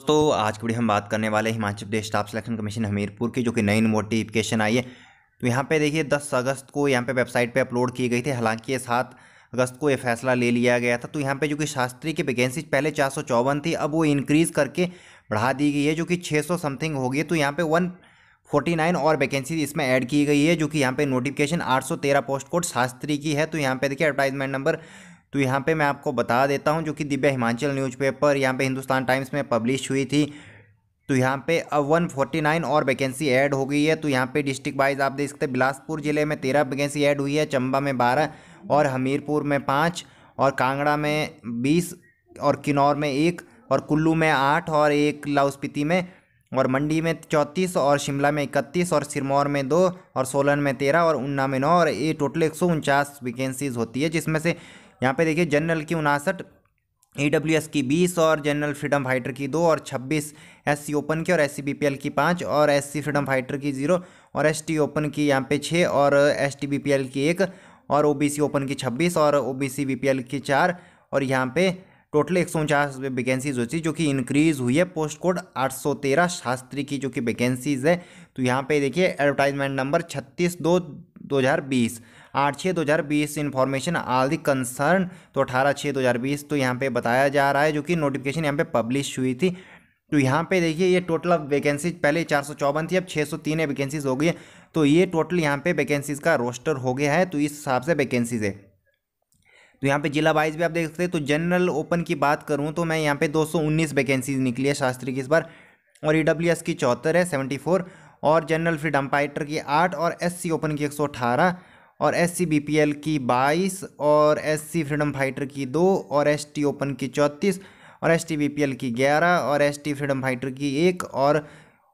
तो आज की वीडियो हम बात करने वाले Himachal Pradesh staff selection commission Hamirpur की, जो कि नई नोटिफिकेशन आई है। तो यहाँ पे देखिए 10 अगस्त को यहाँ पे वेबसाइट पे अपलोड की गई थी। हालाँकि ये सात अगस्त को ये फैसला ले लिया गया था। तो यहाँ पे जो कि शास्त्री की वैकेंसी पहले चार सौ चौवन थी, अब वो इंक्रीज़ करके बढ़ा दी गई है, जो कि छः सौ समथिंग हो गई तो यहाँ पर वन फोर्टी नाइन और वैकेंसी इसमें ऐड की गई है, जो कि यहाँ पे नोटिफिकेशन आठ सौ तेरह पोस्ट कोड शास्त्री की है। तो यहाँ पे देखिए, एडवर्टाइजमेंट नंबर तो यहाँ पे मैं आपको बता देता हूँ, जो कि दिव्य हिमाचल न्यूज़पेपर यहाँ पे हिंदुस्तान टाइम्स में पब्लिश हुई थी। तो यहाँ पे अब वन फोर्टी नाइन और वैकेंसी ऐड हो गई है। तो यहाँ पे डिस्ट्रिक्ट वाइज आप देख सकते बिलासपुर ज़िले में तेरह वैकेंसी ऐड हुई है, चंबा में बारह और हमीरपुर में पाँच और कांगड़ा में बीस और किन्नौर में एक और कुल्लू में आठ और एक लाहौल में और मंडी में चौंतीस और शिमला में इकतीस और सिरमौर में दो और सोलन में तेरह और उन्ना में नौ और ये टोटल एक सौ उनचास वैकेंसीज होती है, जिसमें से यहाँ पे देखिए जनरल की उनासठ ई डब्ल्यू एस की बीस और जनरल फ्रीडम फाइटर की दो और छब्बीस एस सी ओपन की और S C B P L की पाँच और एस सी फ्रीडम फाइटर की ज़ीरो और एस टी ओपन की यहाँ पे छः और S T B P L की एक और ओ बी सी ओपन की छब्बीस और O B C B P L की चार और यहाँ पे टोटल एक सौ उनचास वैकेंसीज होती जो कि इंक्रीज़ हुई है। पोस्ट कोड आठ सौ तेरह शास्त्री की जो कि वैकेंसीज़ है। तो यहाँ पे देखिए एडवर्टाइजमेंट नंबर छत्तीस दो दो हज़ार बीस। आठ छः दो हज़ार बीस इन्फॉर्मेशन आल दी कंसर्न तो अठारह छः दो हज़ार बीस तो यहाँ पे बताया जा रहा है जो कि नोटिफिकेशन यहाँ पे पब्लिश हुई थी। तो यहाँ पे देखिए, ये टोटल अब वैकेंसी पहले चार सौ चौवन थी, अब छः सौ तीन वैकेंसीज हो गई है। तो ये टोटल यहाँ पे वैकेंसीज का रोस्टर हो गया है तो इस हिसाब से वैकेंसीज है। तो यहाँ पे जिला वाइज भी आप देख सकते हैं तो जनरल ओपन की बात करूँ तो मैं यहाँ पे 219 वैकेंसीज निकली है शास्त्री की इस बार। और ई e की चौहत्तर है 74 और जनरल फ्रीडम फाइटर की आठ और एससी ओपन की 118 और एस सी बी की बाईस और एस सी फ्रीडम फाइटर की दो और एस टी ओपन की चौंतीस और एस टी बी की ग्यारह और एस टी फ्रीडम फाइटर की एक और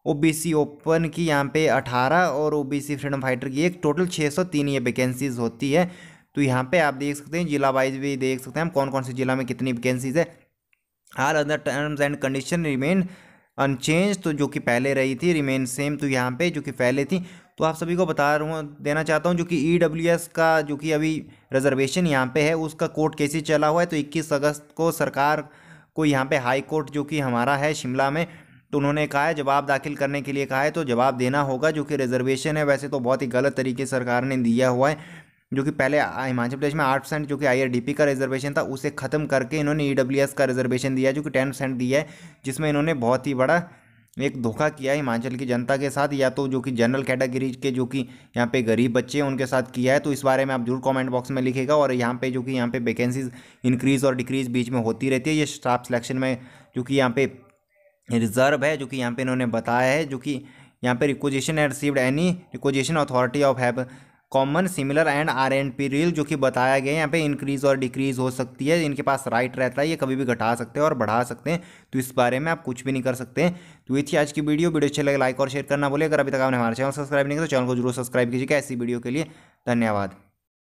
ओ बी सी ओपन की यहाँ पे अठारह और O B C freedom fighter की एक। टोटल छः सौ तीन ये वैकेंसीज होती है। तो यहाँ पे आप देख सकते हैं, जिला वाइज भी देख सकते हैं हम कौन कौन से जिला में कितनी वैकेंसीज है। Are other terms and condition remain unchange तो जो कि पहले रही थी रिमेन सेम तो यहाँ पे जो कि पहले थी तो आप सभी को बता रहा हूँ, देना चाहता हूँ, जो कि ई डब्ल्यू एस का जो कि अभी रिजर्वेशन यहाँ पे है, उसका कोर्ट कैसे चला हुआ है तो इक्कीस अगस्त को सरकार को यहाँ पे हाई कोर्ट जो कि हमारा है शिमला में तो उन्होंने कहा है, जवाब दाखिल करने के लिए कहा है तो जवाब देना होगा, जो कि रिजर्वेशन है, वैसे तो बहुत ही गलत तरीके सरकार ने दिया हुआ है, जो कि पहले हिमाचल प्रदेश में आठ परसेंट जो कि आईआरडीपी का रिजर्वेशन था, उसे ख़त्म करके इन्होंने ई e का रिजर्वेशन दिया जो कि टेन परसेंट दिया है, जिसमें इन्होंने बहुत ही बड़ा एक धोखा किया है हिमाचल की जनता के साथ, या तो जो कि जनरल कैटेगरी के जो कि यहाँ पे गरीब बच्चे हैं, उनके साथ किया है तो इस बारे में आप ज़रूर कमेंट बॉक्स में लिखेगा, और यहाँ पे जो कि यहाँ पे वैकेंसीज इंक्रीज़ और डिक्रीज़ बीच में होती रहती है। ये स्टाफ सिलेक्शन में जो कि यहाँ पे रिज़र्व है, जो कि यहाँ पे इन्होंने बताया है, जो कि यहाँ पे रिक्वेजिशन है received any requisition authority of have common similar and R and P reel जो कि बताया गया है, यहाँ पे इंक्रीज और डिक्रीज हो सकती है, इनके पास राइट रहता है, ये कभी भी घटा सकते हैं और बढ़ा सकते हैं तो इस बारे में आप कुछ भी नहीं कर सकते तो ये थी आज की वीडियो वीडियो अच्छे लगे लाइक और शेयर करना बोले अगर अभी तक आपने हमारे चैनल सब्सक्राइब नहीं किया तो चैनल को ज़रूर सब्सक्राइब कीजिएगा ऐसी वीडियो के लिए, धन्यवाद।